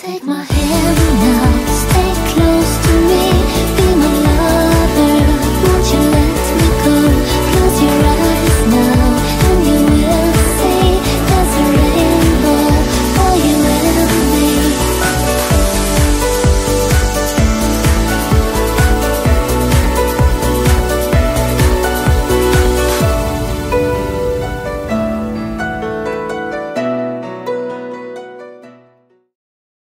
Take my hand now